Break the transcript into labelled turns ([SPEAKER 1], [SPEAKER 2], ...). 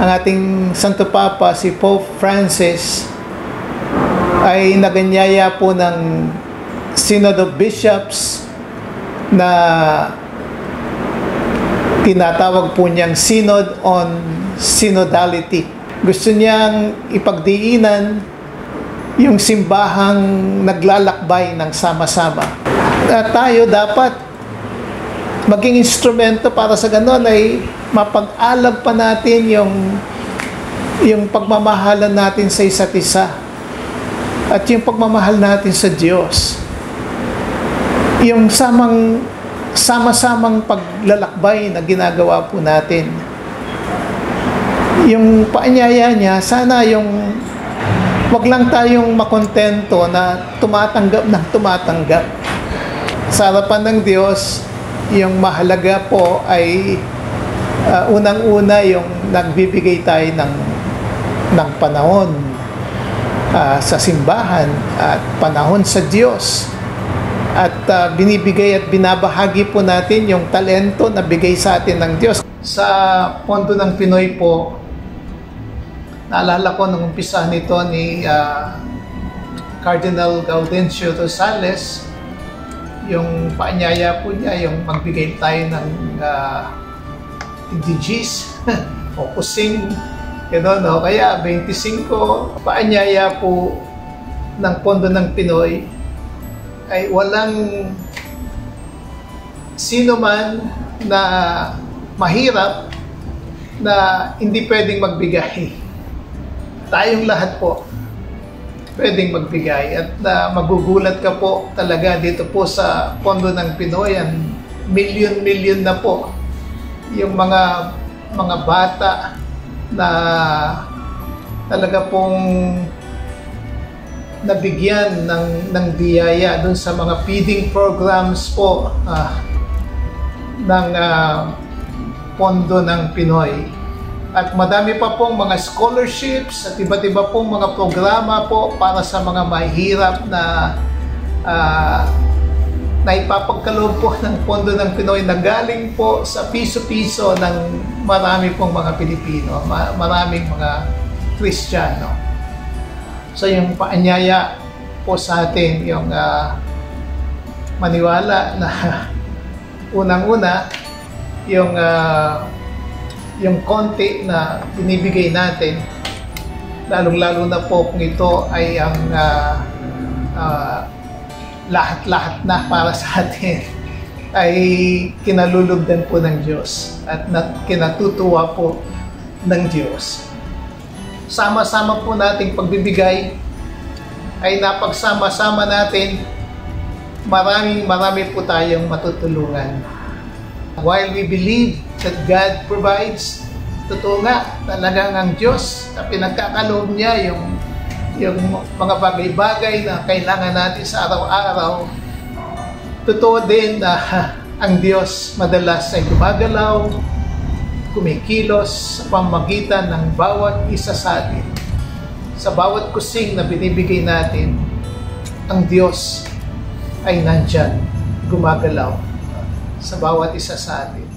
[SPEAKER 1] ang ating Santo Papa, si Pope Francis, ay naganyaya po ng Synod of Bishops na tinatawag po niyang Synod on Synodality. Gusto niyang ipagdiinan yung simbahang naglalakbay ng sama-sama. At tayo dapat maging instrumento para sa ganon ay mapag-alab pa natin yung yung pagmamahalan natin sa isa't isa at yung pagmamahal natin sa Diyos. Yung samang sama-samang paglalakbay na ginagawa po natin. Yung paanyaya niya, sana yung wag lang tayong makontento na tumatanggap ng tumatanggap. Sa harapan ng Diyos, yung mahalaga po ay uh, unang-una yung nagbibigay tayo ng ng panahon uh, sa simbahan at panahon sa Diyos at uh, binibigay at binabahagi po natin yung talento na bigay sa atin ng Diyos. Sa Pondo ng Pinoy po, naalala ko nung umpisa nito ni uh, Cardinal Gaudencio Rosales, yung paanyaya po niya, yung magbigay tayo ng uh, DGs, focusing, gano'n, no? Kaya 25, paanyaya po ng Pondo ng Pinoy, ay walang sino man na mahirap na hindi pwedeng magbigay. Tayong lahat po pwedeng magbigay at uh, magugulat ka po talaga dito po sa Pondo ng Pinoy ang million-million na po yung mga mga bata na talaga pong nabigyan ng, ng biyaya dun sa mga feeding programs po uh, ng uh, pondo ng Pinoy. At madami pa pong mga scholarships at iba't iba pong mga programa po para sa mga mahirap na uh, na ipapagkaloob po ng pondo ng Pinoy na galing po sa piso-piso ng marami pong mga Pilipino, maraming mga Kristiyano. So yung paanyaya po sa atin, yung uh, maniwala na unang-una, yung uh, yung konti na binibigay natin, lalong-lalo na po kung ito ay ang uh, uh, lahat-lahat na para sa atin, ay kinalulugdan po ng Diyos at kinatutuwa po ng Diyos sama-sama po nating pagbibigay ay napagsama-sama natin maraming marami po tayong matutulungan. While we believe that God provides, totoo nga, talagang ang Diyos na pinagkakaloob niya yung, yung mga bagay-bagay na kailangan natin sa araw-araw. Totoo din na ang Diyos madalas ay gumagalaw, kumikilos sa pamagitan ng bawat isa sa atin. Sa bawat kusing na binibigay natin, ang Diyos ay nandyan, gumagalaw sa bawat isa sa atin.